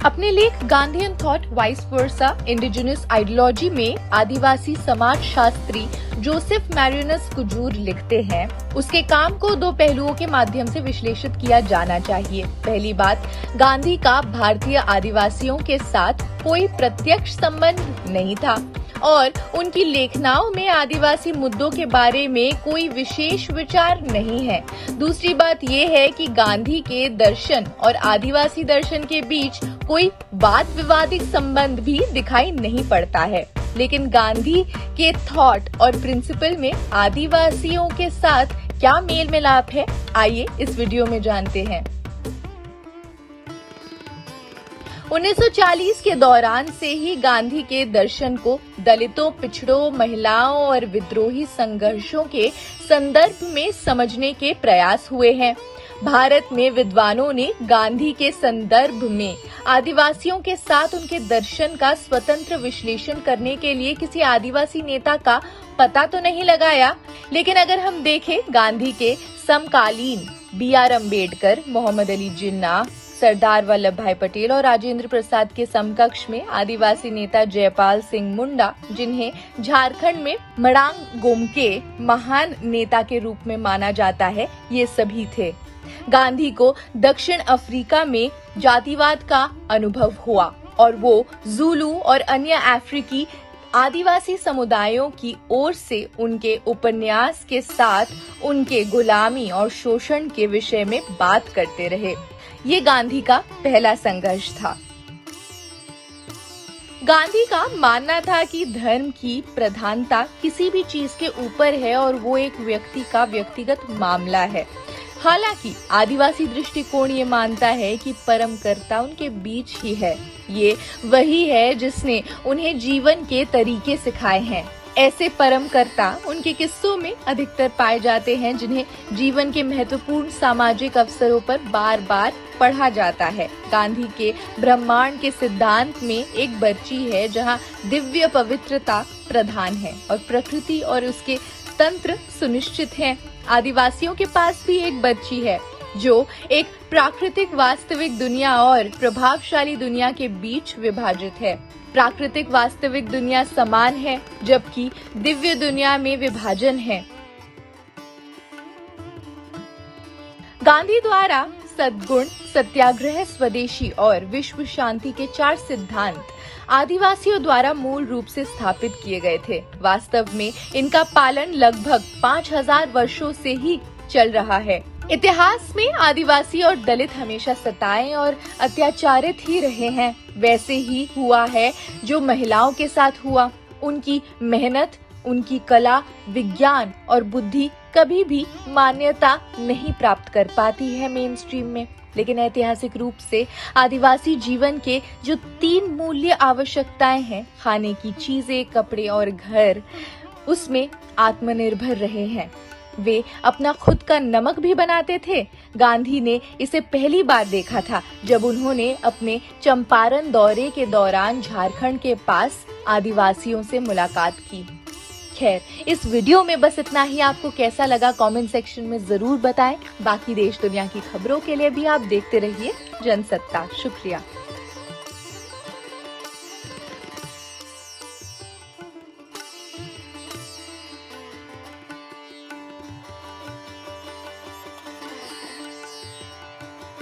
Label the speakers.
Speaker 1: ये लेख Gandhi and thought vice versa indigenous ideology में आदिवासी समाज शास्त्री जोसेफ मैरिनस कुजूर लिखते हैं। उसके काम को दो पहलुओं के माध्यम से विश्लेषित किया जाना चाहिए। पहली बात, गांधी का भारतीय आदिवासियों के साथ कोई प्रत्यक्ष संबंध नहीं था। और उनकी लेखनाओं में आदिवासी मुद्दों के बारे में कोई विशेष विचार नहीं है। दूसरी बात यह है कि गांधी के दर्शन और आदिवासी दर्शन के बीच कोई वाद विवादित संबंध भी दिखाई नहीं पड़ता है। लेकिन गांधी के थॉट और प्रिंसिपल में आदिवासियों के साथ क्या मेल मिलाप है, आइए इस वीडियो में जानते हैं। 1940 के दौरान से ही गांधी के दर्शन को दलितों, पिछड़ों, महिलाओं और विद्रोही संघर्षों के संदर्भ में समझने के प्रयास हुए हैं। भारत में विद्वानों ने गांधी के संदर्भ में आदिवासियों के साथ उनके दर्शन का स्वतंत्र विश्लेषण करने के लिए किसी आदिवासी नेता का पता तो नहीं लगाया, लेकिन अगर हम देखें गांधी के समकालीन बी आर अंबेडकर, मोहम्मद अली जिन्ना सरदार वल्लभ भाई पटेल और राजेंद्र प्रसाद के समकक्ष में आदिवासी नेता जयपाल सिंह मुंडा, जिन्हें झारखंड में मड़ांग गोमके महान नेता के रूप में माना जाता है, ये सभी थे। गांधी को दक्षिण अफ्रीका में जातिवाद का अनुभव हुआ और वो जूलू और अन्य अफ्रीकी आदिवासी समुदायों की ओर से उनके उपन्यास के साथ उनके गुलामी और शोषण के विषय में बात करते रहे। ये गांधी का पहला संघर्ष था। गांधी का मानना था कि धर्म की प्रधानता किसी भी चीज़ के ऊपर है और वो एक व्यक्ति का व्यक्तिगत मामला है। हालाँकि आदिवासी दृष्टिकोण ये मानता है कि परम कर्ता उनके बीच ही है। ये वही है जिसने उन्हें जीवन के तरीके सिखाए हैं। ऐसे परम कर्ता उनके किस्सों में अधिकतर पाए जाते हैं, जिन्हें जीवन के महत्वपूर्ण सामाजिक अवसरों पर बार बार पढ़ा जाता है गांधी के ब्रह्मांड के सिद्धांत में एक बर्ची है, जहाँ दिव्य पवित्रता प्रधान है और प्रकृति और उसके तंत्र सुनिश्चित हैं। आदिवासियों के पास भी एक बच्ची है, जो एक प्राकृतिक वास्तविक दुनिया और प्रभावशाली दुनिया के बीच विभाजित है प्राकृतिक वास्तविक दुनिया समान है, जबकि दिव्य दुनिया में विभाजन है। गांधी द्वारा सद्गुण, सत्याग्रह, स्वदेशी और विश्व शांति के चार सिद्धांत आदिवासियों द्वारा मूल रूप से स्थापित किए गए थे। वास्तव में इनका पालन लगभग 5000 वर्षों से ही चल रहा है। इतिहास में आदिवासी और दलित हमेशा सताए और अत्याचारित ही रहे हैं। वैसे ही हुआ है जो महिलाओं के साथ हुआ। उनकी मेहनत, उनकी कला, विज्ञान और बुद्धि कभी भी मान्यता नहीं प्राप्त कर पाती है मेन स्ट्रीम में। लेकिन ऐतिहासिक रूप से आदिवासी जीवन के जो तीन मूल्य आवश्यकताएँ हैं, खाने की चीज़ें, कपड़े और घर, उसमें आत्मनिर्भर रहे हैं। वे अपना खुद का नमक भी बनाते थे। गांधी ने इसे पहली बार देखा था, जब उन्होंने अपने चंपारण दौरे के दौरान झारखंड के पास आदिवासियों से मुलाकात की। खैर, इस वीडियो में बस इतना ही। आपको कैसा लगा कमेंट सेक्शन में ज़रूर बताएँ। बाकी देश दुनिया की खबरों के लिए भी आप देखते रहिए जनसत्ता। शुक्रिया।